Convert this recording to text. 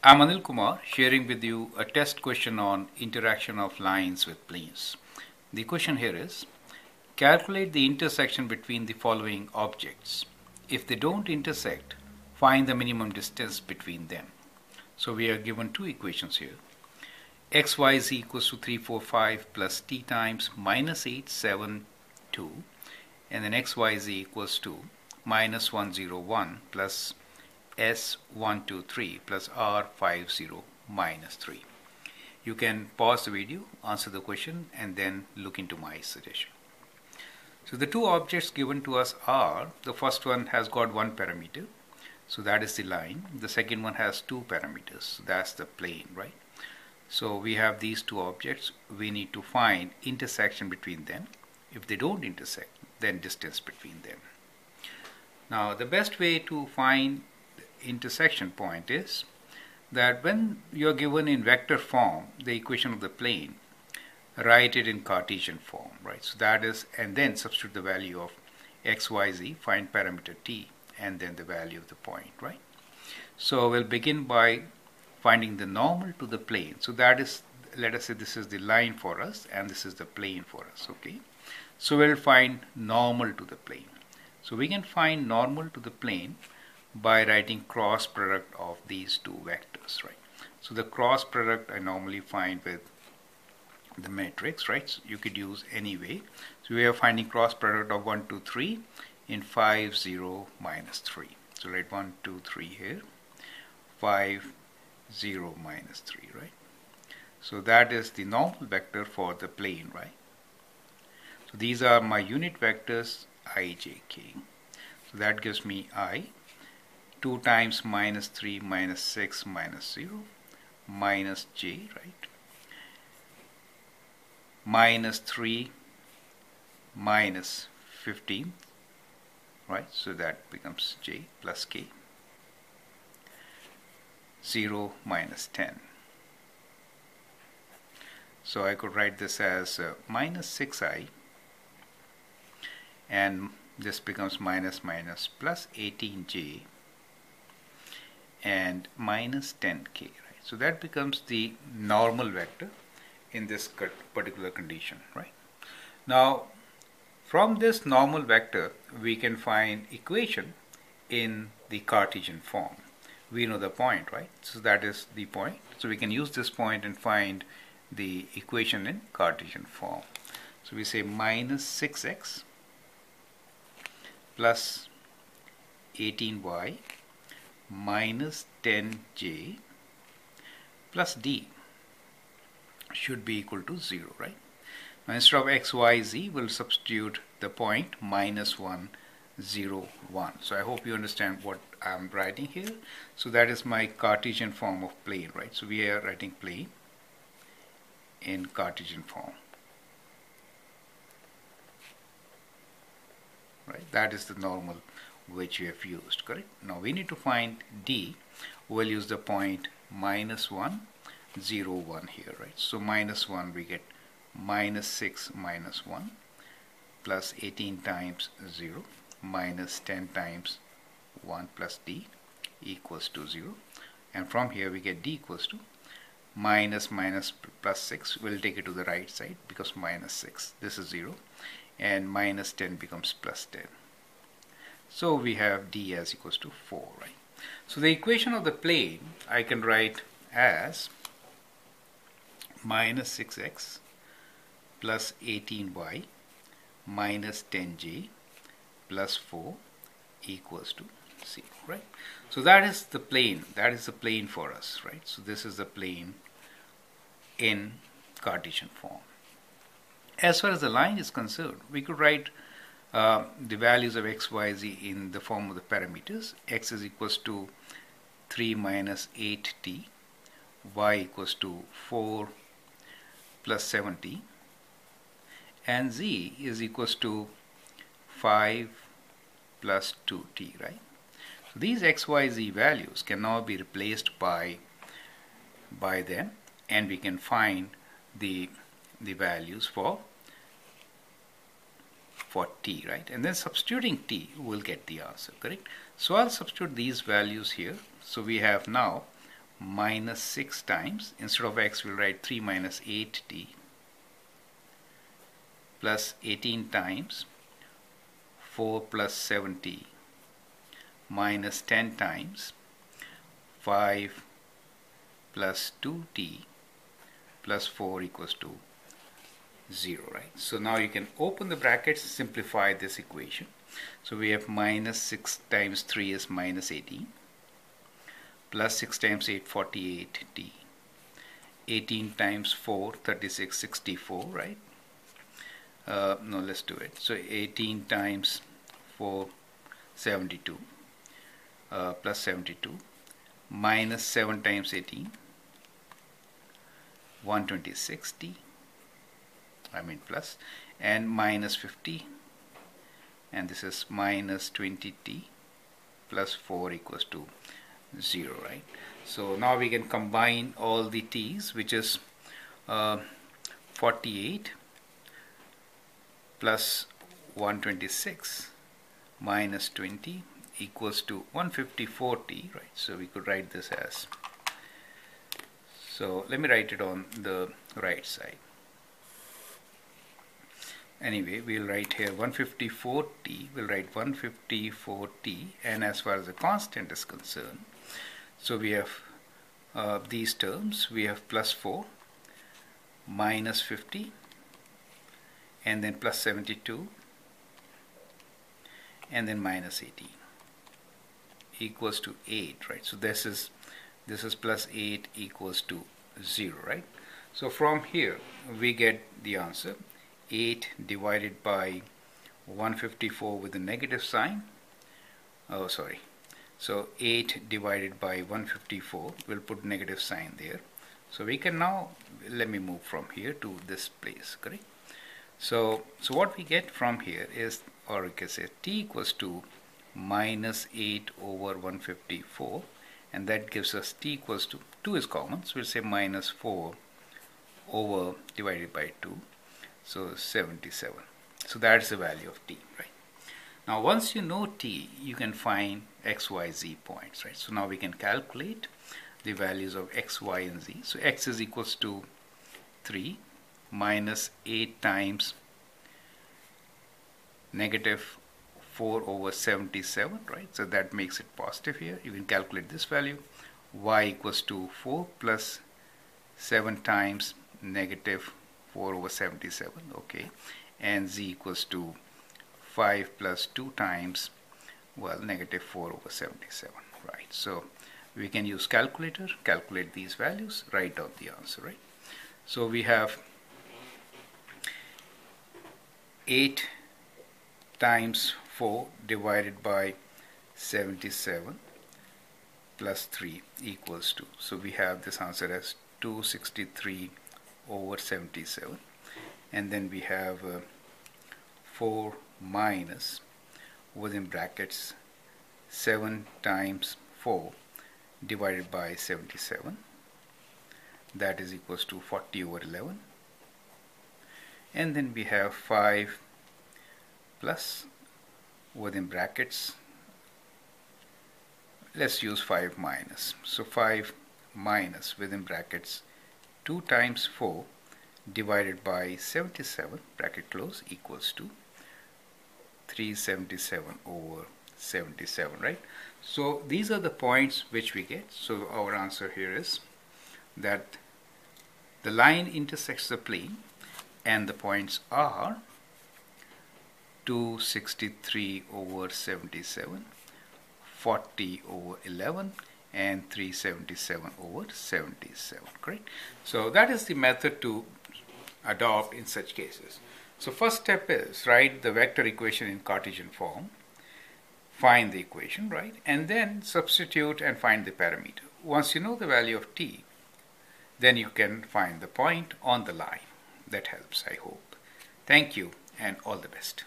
I'm Anil Kumar sharing with you a test question on interaction of lines with planes. The question here is calculate the intersection between the following objects. If they don't intersect, find the minimum distance between them. So we are given two equations here. x, y, z equals to 3, 4, 5 plus t times minus 8, 7, 2 and then x, y, z equals to minus 1, 0, 1 plus S123 plus R50 minus 3. You can pause the video, answer the question and then look into my suggestion. So the two objects given to us are, the first one has got one parameter, so that is the line. The second one has two parameters, so that's the plane, right? So we have these two objects, we need to find intersection between them. If they don't intersect, then distance between them. Now the best way to find intersection point is that when you're given in vector form the equation of the plane write it in Cartesian form right? So that is and then substitute the value of x y z find parameter t and then the value of the point right? So we'll begin by finding the normal to the plane. So that is let us say this is the line for us and this is the plane for us okay? So we'll find normal to the plane. So we can find normal to the plane by writing cross product of these two vectors right? So the cross product I normally find with the matrix right? So you could use any way. So we are finding cross product of 1 2 3 in 5 0 minus 3 so write 1 2 3 here. 5 0 minus 3 right? So that is the normal vector for the plane right? So these are my unit vectors i j k. So that gives me i 2 times minus 3 minus 6 minus 0 minus j right? Minus 3 minus 15 right? So that becomes j plus k. 0 minus 10 so I could write this as uh, minus 6i and this becomes minus minus plus 18j and minus 10k right? So that becomes the normal vector in this particular condition right? Now from this normal vector we can find equation in the Cartesian form. We know the point right? So that is the point. So we can use this point and find the equation in Cartesian form. So we say minus 6x plus 18y minus 10j plus d should be equal to 0, right? Now instead of x, y, z, we'll substitute the point minus 1, 0, 1. So I hope you understand what I'm writing here. So that is my Cartesian form of plane, right? So we are writing plane in Cartesian form. Right? That is the normal which we have used correct? Now we need to find d. We'll use the point minus 1 0 1 here right? So minus 1 we get minus 6 minus 1 plus 18 times 0 minus 10 times 1 plus d equals to 0 and from here we get d equals to minus minus plus 6 we'll take it to the right side because minus 6 this is 0 and minus 10 becomes plus 10 so we have d as equals to 4, right? So the equation of the plane I can write as minus 6x plus 18y minus 10j plus 4 equals to 0, right? So that is the plane, that is the plane for us, right? So this is the plane in Cartesian form. As far as the line is concerned, we could write uh, the values of x, y, z in the form of the parameters. x is equals to 3 minus 8t, y equals to 4 plus 7t, and z is equals to 5 plus 2t, right? So these x, y, z values can now be replaced by by them, and we can find the the values for for t, right? And then substituting t, we'll get the answer, correct? So I'll substitute these values here. So we have now minus 6 times, instead of x we'll write 3 minus 8t plus 18 times 4 plus 7t minus 10 times 5 plus 2t plus 4 equals to 0 right? So now you can open the brackets simplify this equation. So we have minus 6 times 3 is minus 18 plus 6 times 8 48t 18 times 4 36 64 right? Uh, no let's do it. So 18 times 4 72 uh, plus 72 minus 7 times 18 126t I mean plus and minus 50 and this is minus 20t plus 4 equals to 0 right? So now we can combine all the t's which is uh, 48 plus 126 minus 20 equals to 154t right? So we could write this as so let me write it on the right side anyway we'll write here 154t we'll write 154t and as far as the constant is concerned so we have uh, these terms we have plus 4 minus 50 and then plus 72 and then minus 18 equals to 8 right? So this is this is plus 8 equals to 0 right? So from here we get the answer 8 divided by 154 with a negative sign. Oh sorry. So 8 divided by 154 we'll put negative sign there. So we can now let me move from here to this place correct? So so what we get from here is or we can say t equals to minus 8 over 154 and that gives us t equals to 2 is common so we'll say minus 4 over divided by 2 so 77 so that's the value of t right? Now once you know t you can find x y z points right? So now we can calculate the values of x y and z. So x is equals to 3 minus 8 times negative 4 over 77 right? So that makes it positive here. You can calculate this value. y equals to 4 plus 7 times negative 4 over 77 okay? And z equals to 5 plus 2 times well negative 4 over 77 right? So we can use calculator calculate these values write down the answer right? So we have 8 times 4 divided by 77 plus 3 equals 2 so we have this answer as 263 over 77 and then we have uh, 4 minus within brackets 7 times 4 divided by 77 that is equals to 40 over 11 and then we have 5 plus within brackets. Let's use 5 minus. So 5 minus within brackets 2 times 4 divided by 77 bracket close equals to 377 over 77 right? So these are the points which we get. So our answer here is that the line intersects the plane and the points are 263 over 77 40 over 11 and 377 over 77 correct? So that is the method to adopt in such cases. So first step is write the vector equation in Cartesian form find the equation right and then substitute and find the parameter. Once you know the value of t then you can find the point on the line. That helps I hope. Thank you and all the best